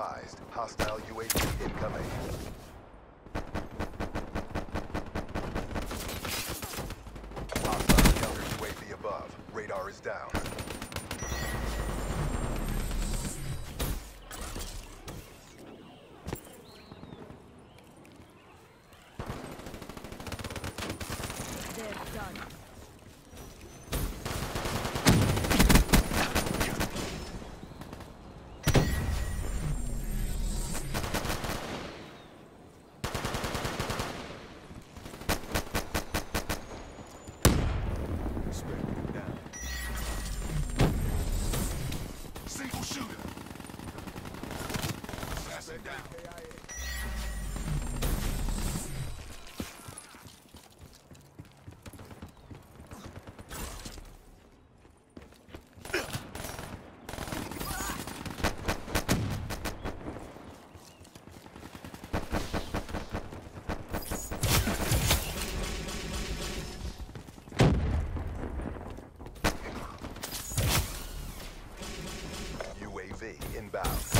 advised, hostile UAV incoming. Hostile counter UAV above. Radar is down. Done. expect. inbound.